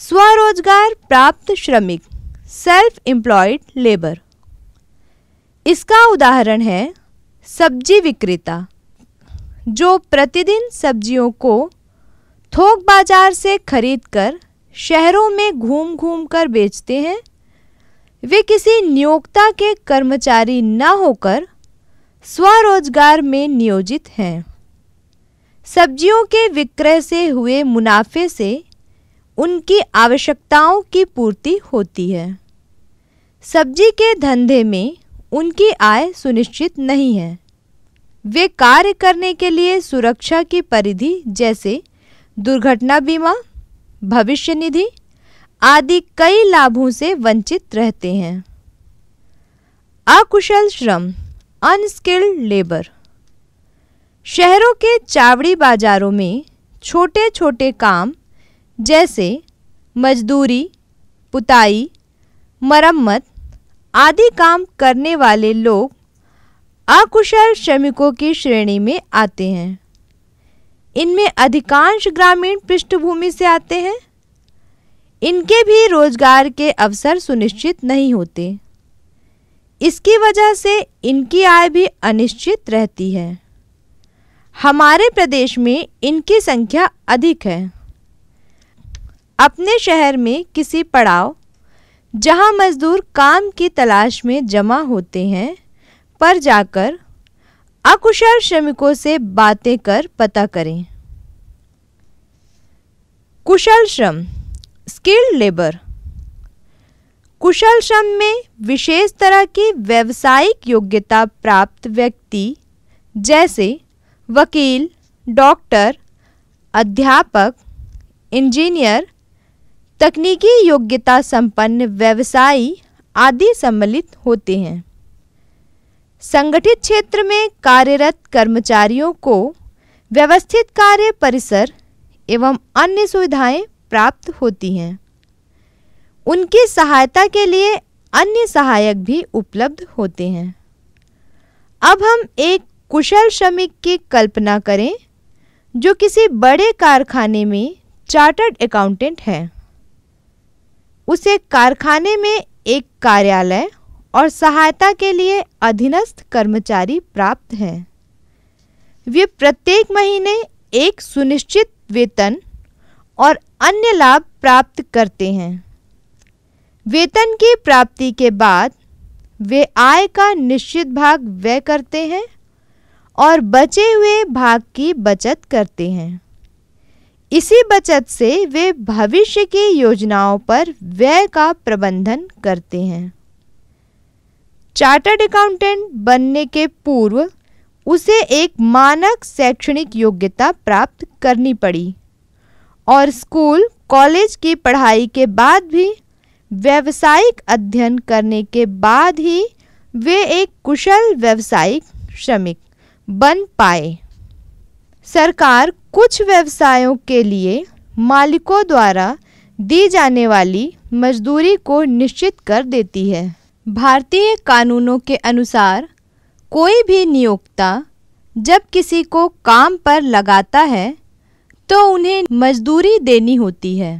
स्वरोजगार प्राप्त श्रमिक सेल्फ एम्प्लॉयड लेबर इसका उदाहरण है सब्ज़ी विक्रेता, जो प्रतिदिन सब्जियों को थोक बाज़ार से खरीदकर शहरों में घूम घूम कर बेचते हैं। वे किसी नियोक्ता के कर्मचारी न होकर स्वरोजगार में नियोजित हैं। सब्जियों के विक्रय से हुए मुनाफे से उनकी आवश्यकताओं की पूर्ति होती है। सब्ज़ी के धंधे में उनकी आय सुनिश्चित नहीं है। वे कार्य करने के लिए सुरक्षा की परिधि जैसे दुर्घटना बीमा, भविष्य निधि आदि कई लाभों से वंचित रहते हैं। अकुशल श्रम, अनस्किल्ड लेबर। शहरों के चावड़ी बाजारों में छोटे छोटे काम जैसे मजदूरी, पुताई, मरम्मत आदि काम करने वाले लोग अकुशल श्रमिकों की श्रेणी में आते हैं। इनमें अधिकांश ग्रामीण पृष्ठभूमि से आते हैं। इनके भी रोज़गार के अवसर सुनिश्चित नहीं होते। इसकी वजह से इनकी आय भी अनिश्चित रहती है। हमारे प्रदेश में इनकी संख्या अधिक है। अपने शहर में किसी पड़ाव, जहाँ मजदूर काम की तलाश में जमा होते हैं, पर जाकर अकुशल श्रमिकों से बातें कर पता करें। कुशल श्रम स्किल्ड लेबर कुशल श्रम में विशेष तरह की व्यावसायिक योग्यता प्राप्त व्यक्ति, जैसे वकील, डॉक्टर, अध्यापक, इंजीनियर तकनीकी योग्यता संपन्न व्यवसायी आदि सम्मिलित होते हैं। संगठित क्षेत्र में कार्यरत कर्मचारियों को व्यवस्थित कार्य परिसर एवं अन्य सुविधाएँ प्राप्त होती हैं। उनकी सहायता के लिए अन्य सहायक भी उपलब्ध होते हैं। अब हम एक कुशल श्रमिक की कल्पना करें, जो किसी बड़े कारखाने में चार्टर्ड अकाउंटेंट है। उसे कारखाने में एक कार्यालय और सहायता के लिए अधीनस्थ कर्मचारी प्राप्त हैं। वे प्रत्येक महीने एक सुनिश्चित वेतन और अन्य लाभ प्राप्त करते हैं। वेतन की प्राप्ति के बाद वे आय का निश्चित भाग व्यय करते हैं और बचे हुए भाग की बचत करते हैं। इसी बचत से वे भविष्य की योजनाओं पर व्यय का प्रबंधन करते हैं। चार्टर्ड अकाउंटेंट बनने के पूर्व उसे एक मानक शैक्षणिक योग्यता प्राप्त करनी पड़ी और स्कूल, कॉलेज की पढ़ाई के बाद भी व्यावसायिक अध्ययन करने के बाद ही वे एक कुशल व्यावसायिक श्रमिक बन पाए। सरकार कुछ व्यवसायों के लिए मालिकों द्वारा दी जाने वाली मजदूरी को निश्चित कर देती है। भारतीय कानूनों के अनुसार, कोई भी नियोक्ता जब किसी को काम पर लगाता है तो उन्हें मजदूरी देनी होती है।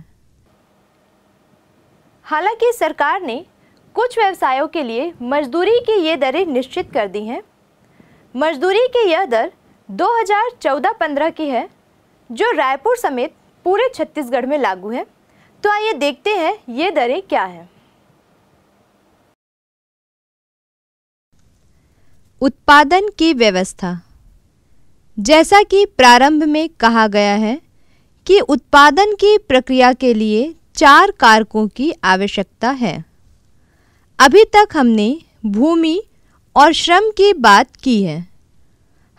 हालाँकि सरकार ने कुछ व्यवसायों के लिए मजदूरी की ये दरें निश्चित कर दी हैं। मजदूरी की यह दर 2014-15 की है जो रायपुर समेत पूरे छत्तीसगढ़ में लागू है। तो आइए देखते हैं ये दरें क्या हैं। उत्पादन की व्यवस्था। जैसा कि प्रारंभ में कहा गया है कि उत्पादन की प्रक्रिया के लिए चार कारकों की आवश्यकता है। अभी तक हमने भूमि और श्रम की बात की है।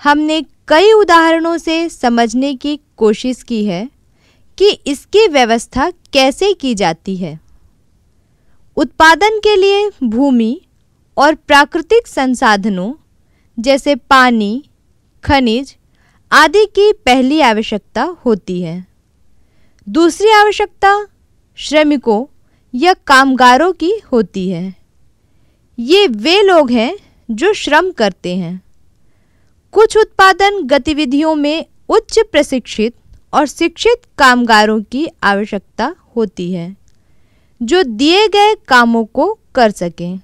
हमने कई उदाहरणों से समझने की कोशिश की है कि इसकी व्यवस्था कैसे की जाती है। उत्पादन के लिए भूमि और प्राकृतिक संसाधनों जैसे पानी, खनिज आदि की पहली आवश्यकता होती है। दूसरी आवश्यकता श्रमिकों या कामगारों की होती है। ये वे लोग हैं जो श्रम करते हैं। कुछ उत्पादन गतिविधियों में उच्च प्रशिक्षित और शिक्षित कामगारों की आवश्यकता होती है, जो दिए गए कामों को कर सकें।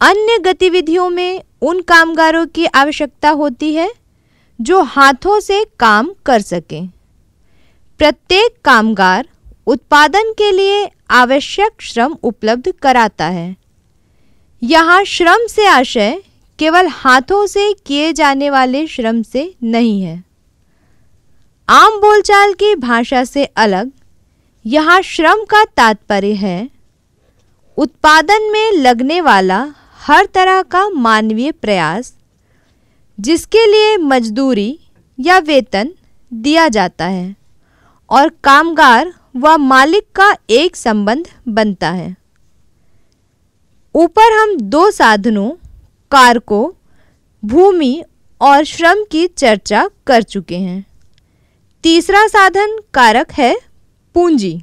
अन्य गतिविधियों में उन कामगारों की आवश्यकता होती है, जो हाथों से काम कर सकें। प्रत्येक कामगार उत्पादन के लिए आवश्यक श्रम उपलब्ध कराता है। यहाँ श्रम से आशय केवल हाथों से किए जाने वाले श्रम से नहीं है। आम बोलचाल की भाषा से अलग, यहाँ श्रम का तात्पर्य है, उत्पादन में लगने वाला हर तरह का मानवीय प्रयास, जिसके लिए मजदूरी या वेतन दिया जाता है, और कामगार व मालिक का एक संबंध बनता है। ऊपर हम दो साधनों कारकों भूमि और श्रम की चर्चा कर चुके हैं। तीसरा साधन कारक है पूंजी।